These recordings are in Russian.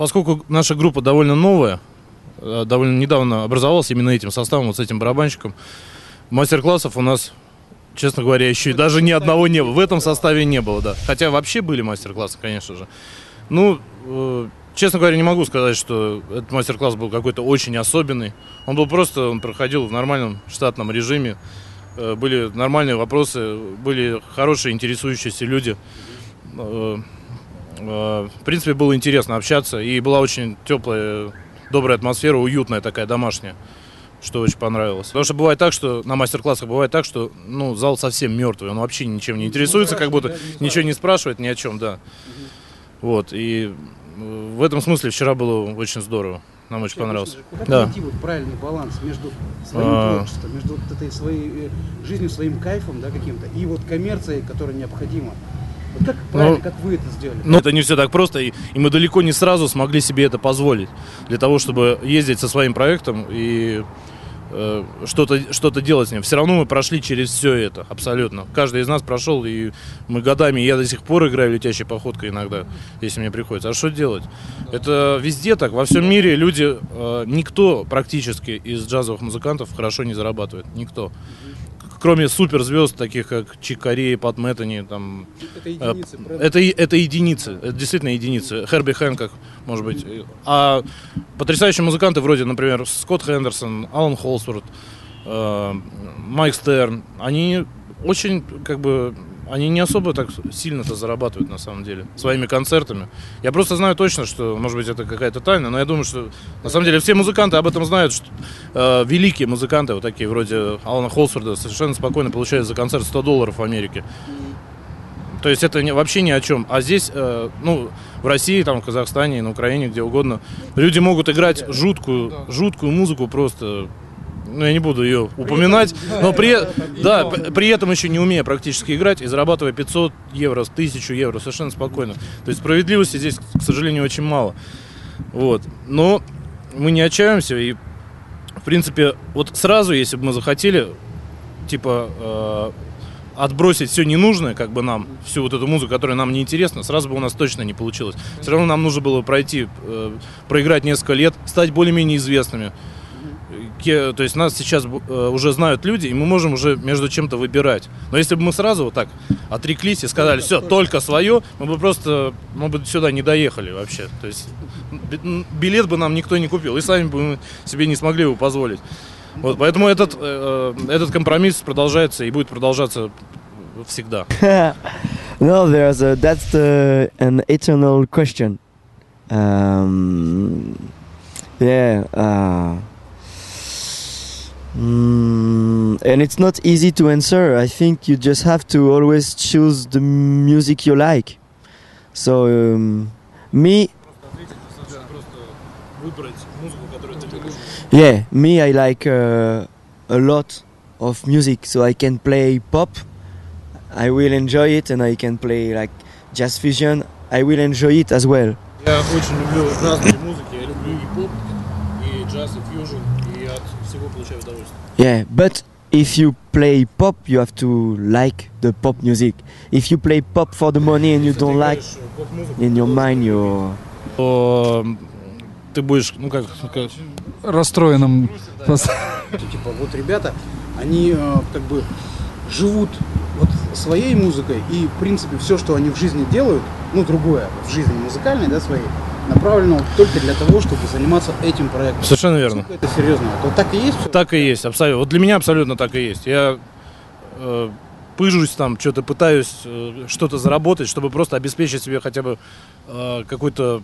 поскольку наша группа довольно новая, э, довольно недавно образовалась именно этим составом, вот с этим барабанщиком, мастер-классов у нас, честно говоря, еще и даже ни одного не было. В этом составе не было, да. Хотя вообще были мастер-классы, конечно же. Ну, э, честно говоря, не могу сказать, что этот мастер-класс был какой-то очень особенный. Он был просто, он проходил в нормальном штатном режиме. Э, были нормальные вопросы, были хорошие, интересующиеся люди. В принципе, было интересно общаться, и была очень теплая, добрая атмосфера, уютная такая, домашняя, что очень понравилось. Потому что бывает так, что на мастер-классах бывает так, что ну, зал совсем мертвый, он вообще ничем не интересуется, как будто ничего не спрашивает ни о чем, да. Вот, и э, в этом смысле вчера было очень здорово. Нам очень понравилось. Как Да. найти вот правильный баланс между своим А. творчеством, между вот этой своей э, жизнью, своим кайфом, да, каким-то, и вот коммерцией, которая необходима. Как правильно, как вы это сделали? Но это не все так просто, и, и мы далеко не сразу смогли себе это позволить. Для того, чтобы ездить со своим проектом и э, что-то что делать с ним. Все равно мы прошли через все это, абсолютно. Каждый из нас прошел, и мы годами, я до сих пор играю летящей походкой иногда, если мне приходится. А что делать? Это везде так, во всем мире люди, э, никто практически из джазовых музыкантов хорошо не зарабатывает. Никто. Кроме суперзвезд, таких как Чикари, Пат Мэттани, там, Это Э, единицы? Это, это единицы, это действительно единицы. Херби Хэнкок, может быть. А потрясающие музыканты вроде, например, Скотт Хендерсон, Алан Холсворт, э, Майк Стерн, они очень, как бы, они не особо так сильно-то зарабатывают, на самом деле, своими концертами. Я просто знаю точно, что, может быть, это какая-то тайна, но я думаю, что, на самом деле, все музыканты об этом знают, что э, великие музыканты, вот такие, вроде Алана Холсворда, совершенно спокойно получают за концерт 100 долларов в Америке. То есть это не, вообще ни о чем. А здесь, э, ну, в России, там, в Казахстане, на Украине, где угодно, люди могут играть жуткую, жуткую музыку просто. Ну, я не буду ее упоминать, но при, да, п- при этом еще не умея практически играть и зарабатывая 500 евро, 1000 евро совершенно спокойно. То есть справедливости здесь, к сожалению, очень мало. Вот. Но мы не отчаиваемся и, в принципе, вот сразу, если бы мы захотели, типа, э, отбросить все ненужное, как бы нам, всю вот эту музыку, которая нам не интересна, сразу бы у нас точно не получилось. Все равно нам нужно было пройти, э, проиграть несколько лет, стать более-менее известными. Ке- То есть нас сейчас э, уже знают люди, и мы можем уже между чем-то выбирать. Но если бы мы сразу вот так отреклись и сказали, все, только свое, мы бы просто, мы бы сюда не доехали вообще. То есть билет бы нам никто не купил, и сами бы мы себе не смогли его позволить. Вот, поэтому этот, э, э, этот компромисс продолжается и будет продолжаться всегда. no, there's a, that's the, an eternal question. Um, yeah. Uh, mm, and it's not easy to answer. I think you just have to always choose the music you like. So, um, me, yeah, me, I like uh, a lot of music. So I can play pop. I will enjoy it, and I can play like jazz fusion. I will enjoy it as well. Я очень люблю разные музыки, я люблю и поп, и джаз, и фьюжн, Yeah, but if you play pop, you have to like the pop music. If you play pop for the money and you don't like, in your mind, you're То ты будешь, ну как, как расстроенным. Типа вот ребята, они э, как бы живут вот своей музыкой и в принципе все, что они в жизни делают, ну другое в жизни музыкальной, да, своей, направлено только для того, чтобы заниматься этим проектом. совершенно верно. Это серьезно. Вот так и есть всё? Так и есть, абсолютно. Вот для меня абсолютно так и есть. Я э, пыжусь там, что-то пытаюсь э, что-то заработать, чтобы просто обеспечить себе хотя бы э, какой-то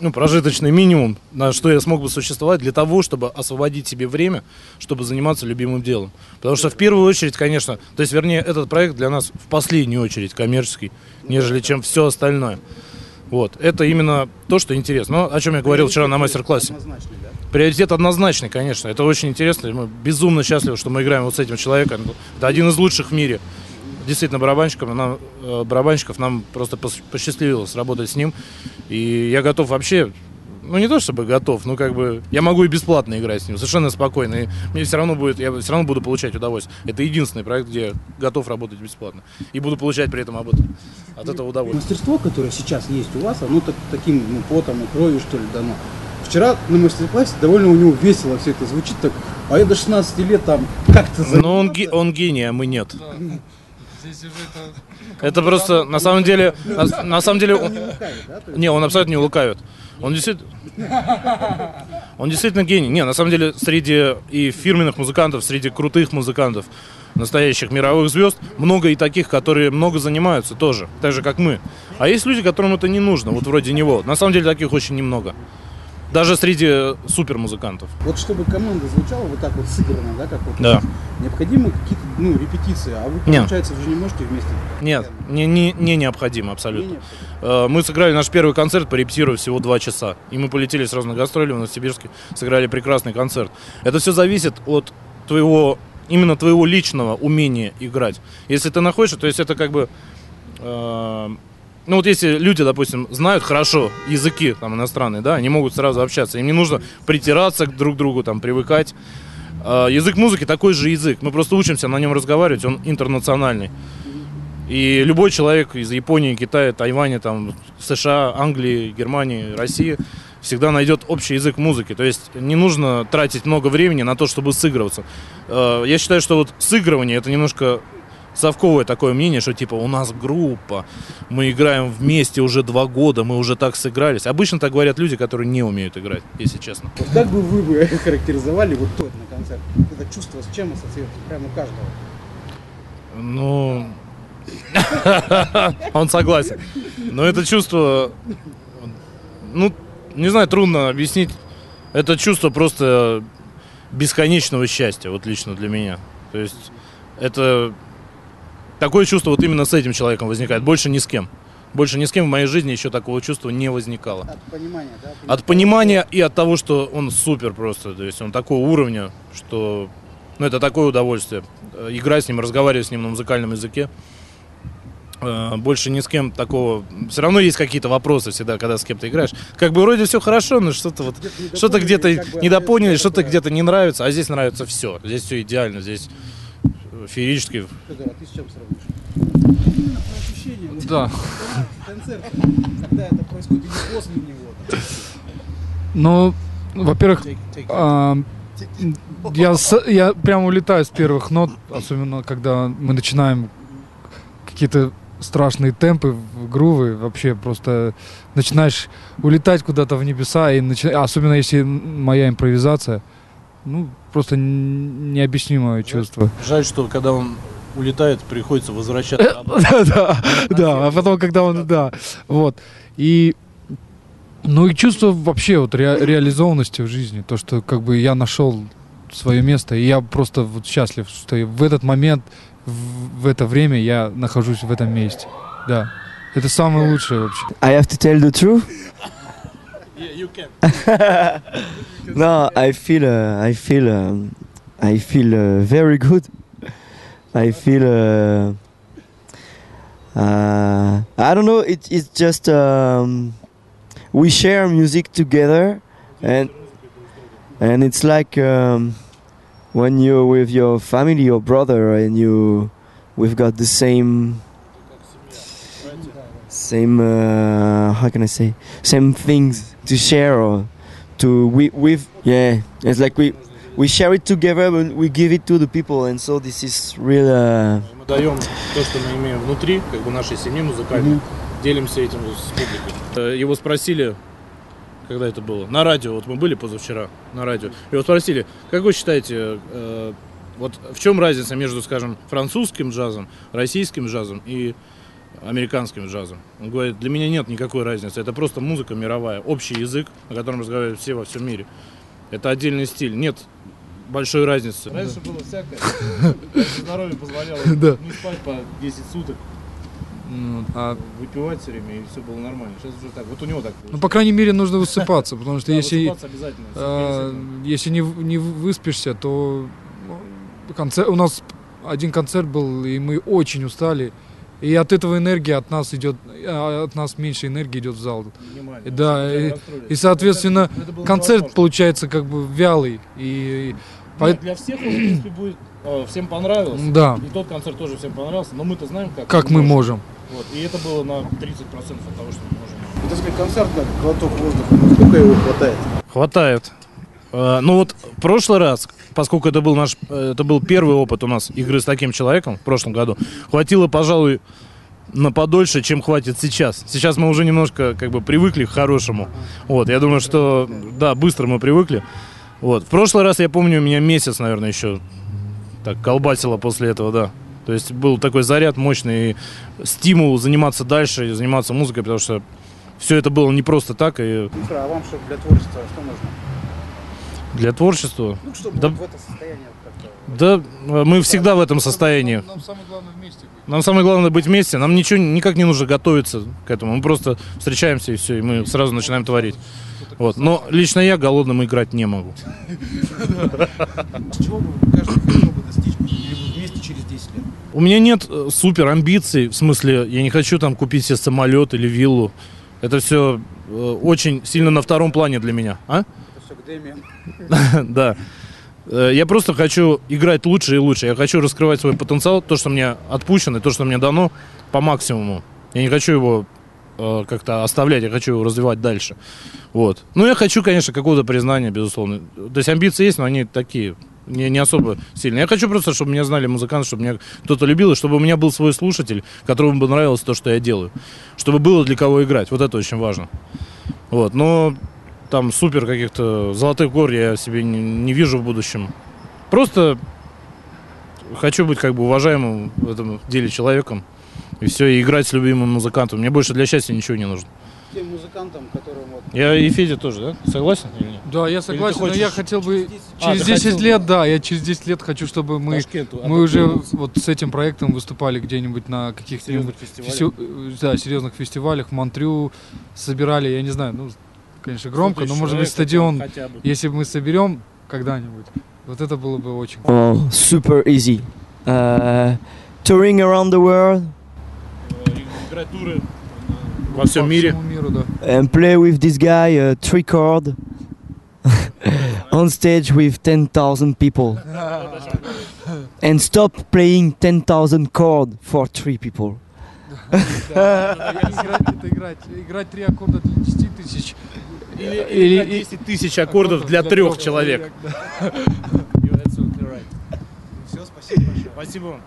ну, прожиточный минимум, на что я смог бы существовать, для того, чтобы освободить себе время, чтобы заниматься любимым делом. Потому что в первую очередь, конечно, то есть, вернее, этот проект для нас в последнюю очередь коммерческий, нежели чем все остальное. Вот, это именно то, что интересно. Ну, о чем я говорил вчера на мастер-классе. Приоритет однозначный, конечно. Это очень интересно. Мы безумно счастливы, что мы играем вот с этим человеком. Это один из лучших в мире. Действительно, барабанщиков нам, э, барабанщиков нам просто пос- посчастливилось работать с ним. И я готов вообще ну не то чтобы готов, но как бы я могу и бесплатно играть с ним, совершенно спокойно. И мне все равно будет, я все равно буду получать удовольствие. Это единственный проект, где я готов работать бесплатно. И буду получать при этом об этом, от этого удовольствие. Мастерство, которое сейчас есть у вас, оно так, таким ну, потом и кровью, что ли, дано. Вчера на мастер-классе довольно у него весело все это звучит так, а я до 16 лет там как-то Но он, ге- он гений, а мы нет. Здесь уже это... Это просто, на самом деле, на, на самом деле, он- не, он абсолютно не лукавит. Он действительно, он действительно гений. Не, на самом деле, среди и фирменных музыкантов, среди крутых музыкантов, настоящих мировых звезд, много и таких, которые много занимаются тоже, так же, как мы. А есть люди, которым это не нужно, вот вроде него. На самом деле, таких очень немного. Даже среди супермузыкантов. Вот чтобы команда звучала вот так вот сыграна, да, как вот Да. необходимы какие-то, ну, репетиции, а вы, получается, вы же не можете вместе. Нет, не, не, не необходимо Не, абсолютно. не, Э, Мы сыграли наш первый концерт, порепетировав всего два часа. И мы полетели сразу на гастроли в Новосибирске, сыграли прекрасный концерт. Это все зависит от твоего, именно твоего личного умения играть. Если ты находишься, то есть это как бы... э, ну вот если люди, допустим, знают хорошо языки там иностранные, да, они могут сразу общаться. Им не нужно притираться друг другу, там, привыкать. Э, язык музыки такой же язык. Мы просто учимся на нем разговаривать, он интернациональный. И любой человек из Японии, Китая, Тайваня, там, США, Англии, Германии, России всегда найдет общий язык музыки. То есть не нужно тратить много времени на то, чтобы сыгрываться. Э, Я считаю, что вот сыгрывание это немножко совковое такое мнение, что типа у нас группа, мы играем вместе уже два года, мы уже так сыгрались. Обычно так говорят люди, которые не умеют играть, если честно. Как бы вы бы характеризовали вот тот на концерт? Это чувство с чем ассоциируется прямо у каждого? Ну, он согласен. Но это чувство, ну, не знаю, трудно объяснить. Это чувство просто бесконечного счастья, вот лично для меня. То есть это такое чувство вот именно с этим человеком возникает, больше ни с кем. Больше ни с кем в моей жизни еще такого чувства не возникало. От понимания, да? От понимания и от того, что он супер просто. То есть он такого уровня, что ну, это такое удовольствие. Э, Играть с ним, разговаривать с ним на музыкальном языке. Э, Больше ни с кем такого. Все равно есть какие-то вопросы всегда, когда с кем-то играешь. Как бы вроде все хорошо, но что-то вот что-то где-то недопоняли, что-то где-то не нравится, а здесь нравится все. Здесь все идеально, здесь феерически. Федор, а ты с чем сравнишь? Именно по ощущениям. Да. Концерт, когда это происходит, или после него. там. Ну, во-первых, а, я, с- я прям улетаю с первых нот, особенно когда мы начинаем какие-то страшные темпы, в- грувы, вообще просто начинаешь улетать куда-то в небеса, и начи- особенно если моя импровизация, ну, просто необъяснимое чувство. Жаль, что когда он улетает, приходится возвращаться. Да, да, да, а потом, когда он, да, вот, и, ну и чувство вообще вот ре- реализованности в жизни, то, что как бы я нашел свое место, и я просто вот счастлив, что в этот момент, в, в это время я нахожусь в этом месте, да, это самое лучшее вообще. I have to tell the truth. no, I feel, uh, I feel, um, I feel uh, very good. I feel, uh, uh, I don't know. It, it's just um, we share music together, and and it's like um, when you're with your family, your brother, and you, we've got the same same uh, how can I say same things to share or to we with yeah it's like we we share it together but we give it to the people and so this is real uh, Мы даем то, что мы имеем внутри, как бы нашей семьи музыкальной, делимся этим с публикой. Э, Его спросили, когда это было, на радио, вот мы были позавчера на радио, его спросили, как вы считаете, э, вот в чем разница между, скажем, французским джазом, российским джазом и американским джазом? Он говорит, для меня нет никакой разницы, это просто музыка мировая, общий язык, на котором разговаривают все во всем мире. Это отдельный стиль, нет большой разницы. Раньше было всякое. Здоровье позволяло не спать по 10 суток, Ну, а, выпивать все время, и все было нормально. Сейчас уже так. Вот у него так ну, по крайней мере, нужно высыпаться, потому что если, а, если не, выспишься, то ну, у нас один концерт был, и мы очень устали, И от этого энергии от нас идет, а, от нас меньше энергии идет в зал. И Да, и, и, соответственно концерт получается как бы вялый. И, и по- для всех он, в принципе, будет э, всем понравилось. да, И тот концерт тоже всем понравился, но мы-то знаем, как, как мы можем. Вот. И это было на 30% от того, что мы можем. Вот если концерт как глоток воздуха, насколько его хватает? Хватает. Э, Ну вот в прошлый раз, поскольку это был наш, это был первый опыт у нас игры с таким человеком в прошлом году, хватило, пожалуй, на подольше, чем хватит сейчас. Сейчас мы уже немножко как бы привыкли к хорошему. Вот, я думаю, что да, быстро мы привыкли. Вот. В прошлый раз, я помню, меня месяц, наверное, еще так колбасило после этого, да. То есть был такой заряд мощный стимул заниматься дальше заниматься музыкой, потому что все это было не просто так, и а вам что для творчества что нужно? Для творчества Ну, чтобы Да- вот в это состояние как-то... Да, э, мы всегда в этом состоянии. Нам самое главное вместе быть. Нам самое главное быть вместе. Нам ничего никак не нужно готовиться к этому. Мы просто встречаемся и все, и мы сразу начинаем творить. Вот. Но лично я голодным играть не могу. Чего бы каждый хотел бы достичь или вы вместе через 10 лет? У меня нет э, супер амбиций, в смысле, я не хочу там купить себе самолет или виллу. Это все очень сильно на втором плане для меня. А? Дэмиан. Да. Э, Я просто хочу играть лучше и лучше. Я хочу раскрывать свой потенциал, то, что мне отпущено, то, что мне дано, по максимуму. Я не хочу его э, как-то оставлять, я хочу его развивать дальше. Вот. Ну, я хочу, конечно, какого-то признания, безусловно. То есть амбиции есть, но они такие, не, не особо сильные. Я хочу просто, чтобы меня знали музыканты, чтобы меня кто-то любил, и чтобы у меня был свой слушатель, которому бы нравилось то, что я делаю. Чтобы было для кого играть. Вот это очень важно. Вот. Но там супер каких-то золотых гор я себе не, не вижу в будущем. Просто хочу быть как бы уважаемым в этом деле человеком. И все, и играть с любимым музыкантом. Мне больше для счастья ничего не нужно. Тем музыкантам, которым вот... Я и Федя тоже, да? Согласен или нет? Да, я согласен, но хочешь я хотел бы А, через ты 10 хотел- лет, да, я через 10 лет хочу, чтобы мы, Ташкенту, а мы уже ты вот с этим проектом выступали где-нибудь на каких-то серьезных фестивалях. э, да, серьезных фестивалях, в Монтрю собирали, я не знаю, ну, конечно, громко, но может быть стадион, Хотя бы. если мы соберем когда-нибудь, вот это было бы очень Oh, super easy. Uh, touring around the world во всем мире. всему миру, да. and play with this guy uh, three chord on stage with 10,000 people and stop playing 10,000 chord for three people. играть, это играть, играть три аккорда для 10 тысяч. Или, Или- или 10 тысяч аккордов для трех человек. Все, спасибо большое. Спасибо вам.